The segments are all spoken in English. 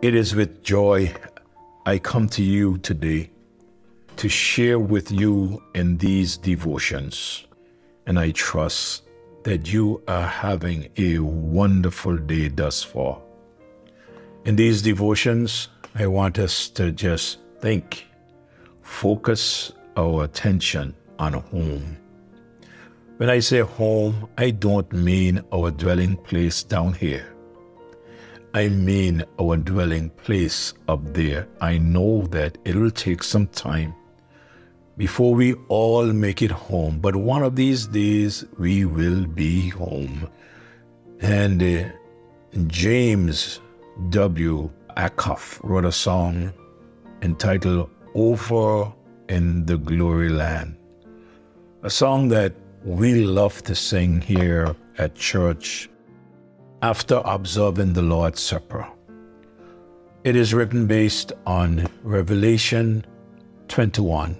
It is with joy I come to you today to share with you in these devotions. And I trust that you are having a wonderful day thus far. In these devotions, I want us to just think, focus our attention on home. When I say home, I don't mean our dwelling place down here. I mean our dwelling place up there. I know that it will take some time before we all make it home, but one of these days we will be home. And uh, James W. Acuff wrote a song entitled Over in the Glory Land, a song that we love to sing here at church after observing the Lord's Supper. It is written based on Revelation 21,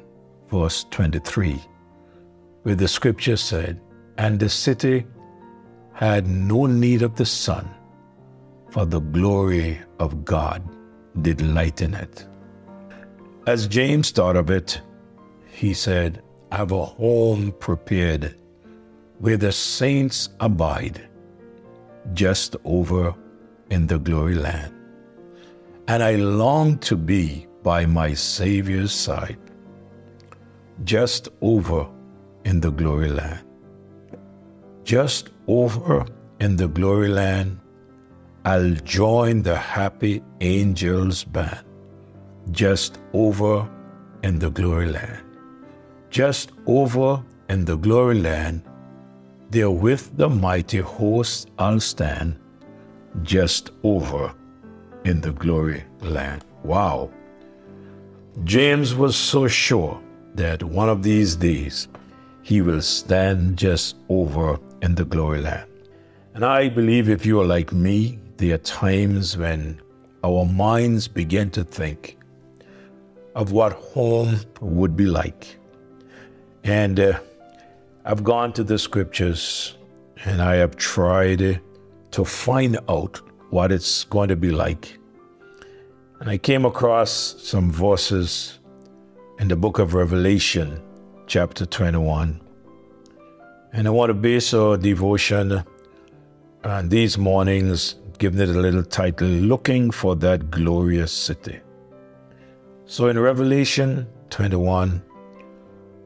verse 23, where the scripture said, And the city had no need of the sun, for the glory of God did lighten it. As James thought of it, he said, I Have a home prepared where the saints abide, just over in the glory land. And I long to be by my Savior's side, just over in the glory land. Just over in the glory land, I'll join the happy angels band. Just over in the glory land. Just over in the glory land, there with the mighty host I'll stand. Just over in the glory land. Wow. James was so sure that one of these days he will stand just over in the glory land. And I believe if you are like me, there are times when our minds begin to think of what home would be like. And uh, I've gone to the scriptures and I have tried to find out what it's going to be like. And I came across some verses in the book of Revelation, chapter 21. And I want to base our devotion on these mornings, giving it a little title Looking for That Glorious City. So in Revelation 21,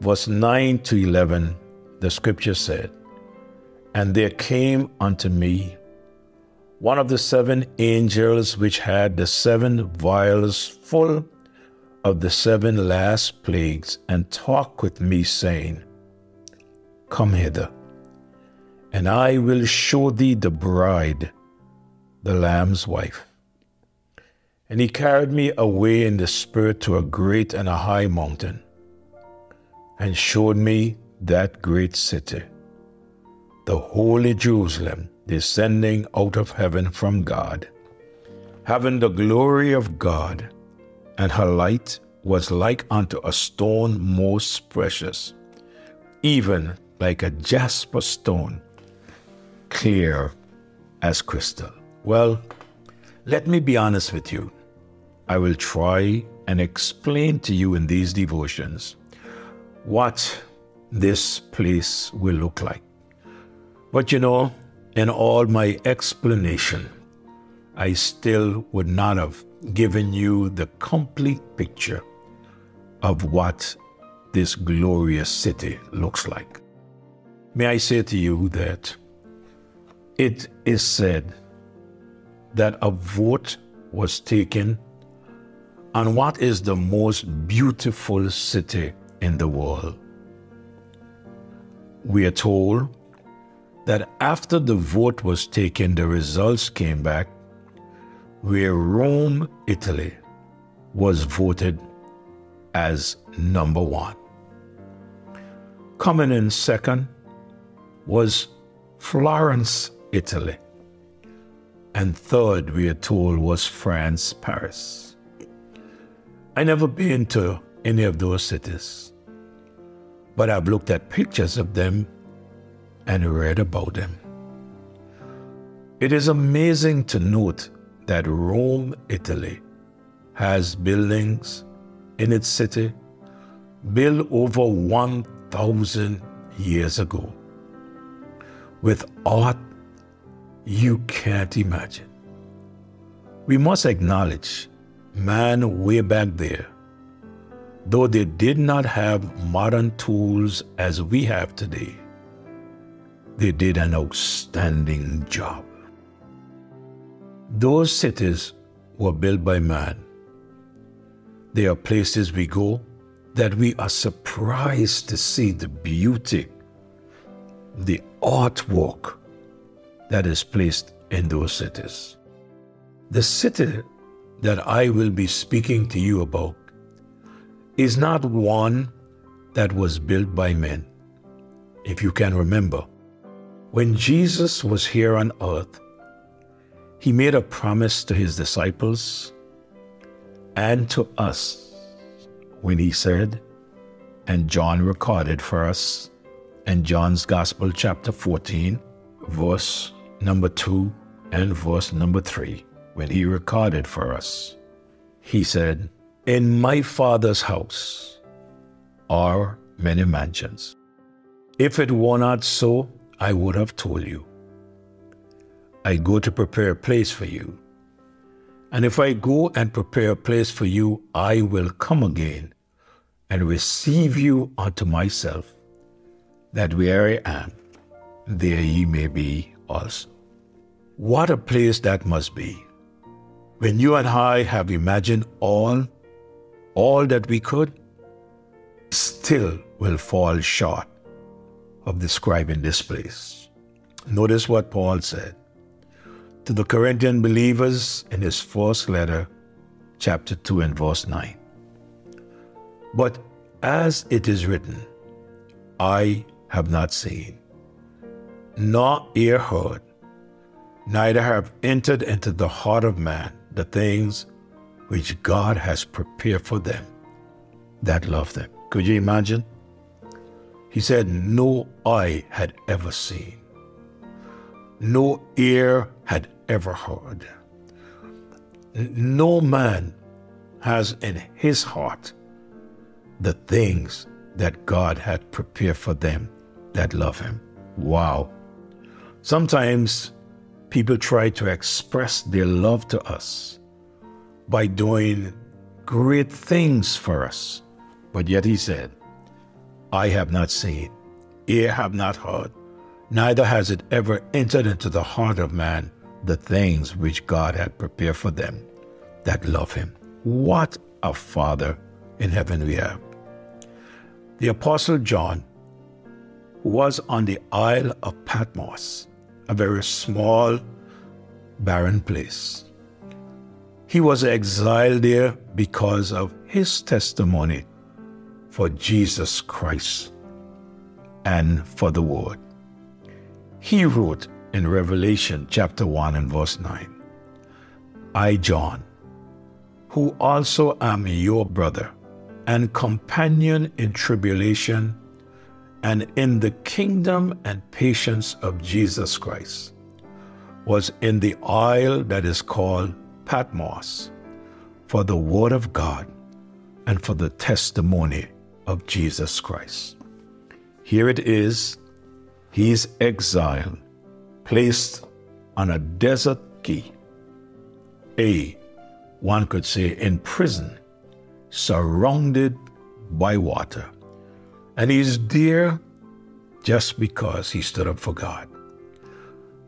verse 9 to 11, the scripture said, And there came unto me one of the seven angels which had the seven vials full of the seven last plagues, and talked with me, saying, Come hither, and I will show thee the bride, the Lamb's wife. And he carried me away in the Spirit to a great and a high mountain, and showed me that great city, the holy Jerusalem, descending out of heaven from God, having the glory of God, and her light was like unto a stone most precious, even like a jasper stone, clear as crystal. Well, let me be honest with you. I will try and explain to you in these devotions what this place will look like. But you know, in all my explanation, I still would not have given you the complete picture of what this glorious city looks like. May I say to you that it is said that a vote was taken on what is the most beautiful city in the world. We are told that after the vote was taken, the results came back where Rome, Italy, was voted as number one. Coming in second was Florence, Italy. And third, we are told, was France, Paris. I never been to any of those cities, but I've looked at pictures of them and read about them. It is amazing to note that Rome, Italy, has buildings in its city built over 1,000 years ago with art you can't imagine. We must acknowledge man way back there, though they did not have modern tools as we have today, they did an outstanding job. Those cities were built by man. They are places we go that we are surprised to see the beauty, the artwork that is placed in those cities. The city that I will be speaking to you about is not one that was built by men. If you can remember, when Jesus was here on earth, he made a promise to his disciples and to us when he said, and John recorded for us in John's Gospel, chapter 14, verse number 2 and verse number 3, when he recorded for us, he said, In my Father's house are many mansions. If it were not so, I would have told you. I go to prepare a place for you. And if I go and prepare a place for you, I will come again and receive you unto myself, that where I am, there ye may be also. What a place that must be. When you and I have imagined all, all that we could, still will fall short of describing this place. Notice what Paul said to the Corinthian believers in his first letter, chapter 2 and verse 9. But as it is written, I have not seen, nor ear heard, neither have entered into the heart of man the things which God has prepared for them that love them. Could you imagine? He said, No eye had ever seen, no ear had ever heard. No man has in his heart the things that God had prepared for them that love him. Wow. Sometimes people try to express their love to us by doing great things for us. But yet he said, I have not seen, ear have not heard, neither has it ever entered into the heart of man the things which God had prepared for them that love him. What a Father in heaven we have. The Apostle John was on the Isle of Patmos, a very small, barren place. He was exiled there because of his testimony for Jesus Christ and for the Word. He wrote in Revelation chapter 1 and verse 9 I, John, who also am your brother and companion in tribulation and in the kingdom and patience of Jesus Christ, was in the isle that is called Patmos for the word of God and for the testimony of Jesus Christ. Here it is he is exiled, placed on a desert key. A, one could say, in prison, surrounded by water. And he's there just because he stood up for God.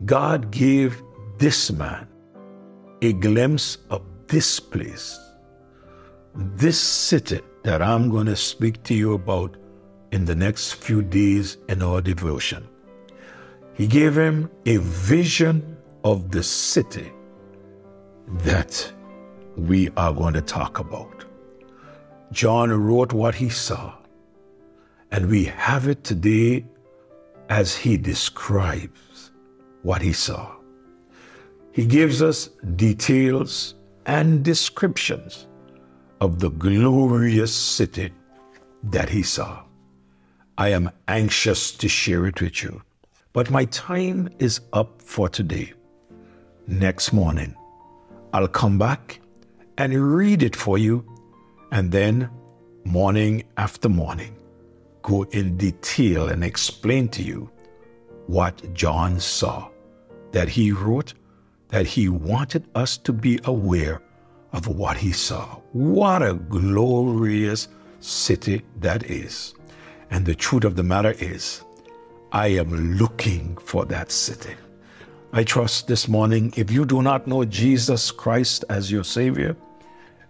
God gave this man a glimpse of this place, this city that I'm going to speak to you about in the next few days in our devotion. He gave him a vision of the city that we are going to talk about. John wrote what he saw, and we have it today as he describes what he saw. He gives us details and descriptions of the glorious city that he saw. I am anxious to share it with you. But my time is up for today. Next morning, I'll come back and read it for you, and then morning after morning, go in detail and explain to you what John saw, that he wrote, that he wanted us to be aware of what he saw. What a glorious city that is. And the truth of the matter is, I am looking for that city. I trust this morning, if you do not know Jesus Christ as your Savior,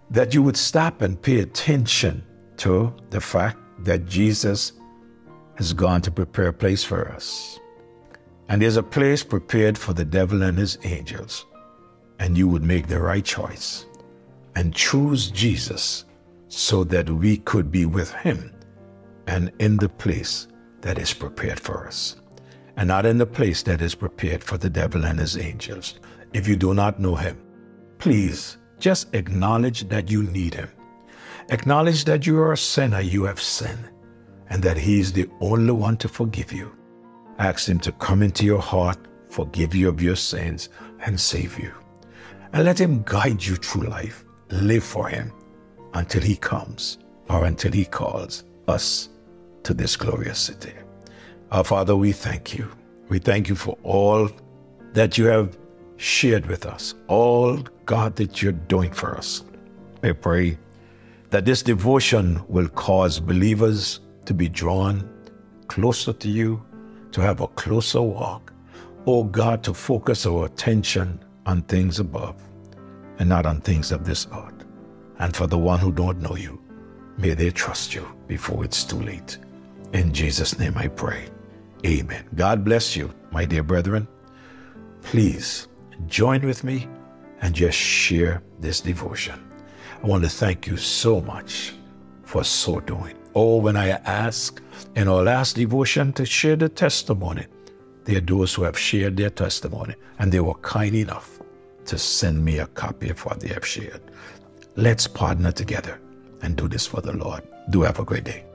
that you would stop and pay attention to the fact that Jesus has gone to prepare a place for us. And there's a place prepared for the devil and his angels. And you would make the right choice and choose Jesus so that we could be with him and in the place that is prepared for us, and not in the place that is prepared for the devil and his angels. If you do not know him, please just acknowledge that you need him. Acknowledge that you are a sinner, you have sinned, and that he is the only one to forgive you. Ask him to come into your heart, forgive you of your sins, and save you. And let him guide you through life live for Him until He comes or until He calls us to this glorious city. Our Father, we thank you. We thank you for all that you have shared with us, all, God, that you're doing for us. I pray that this devotion will cause believers to be drawn closer to you, to have a closer walk. Oh God, to focus our attention on things above and not on things of this earth. And for the one who don't know you, may they trust you before it's too late. In Jesus' name I pray. Amen. God bless you, my dear brethren. Please join with me and just share this devotion. I want to thank you so much for so doing. Oh, when I ask in our last devotion to share the testimony, there are those who have shared their testimony and they were kind enough to send me a copy of what they have shared. Let's partner together and do this for the Lord. Do have a great day.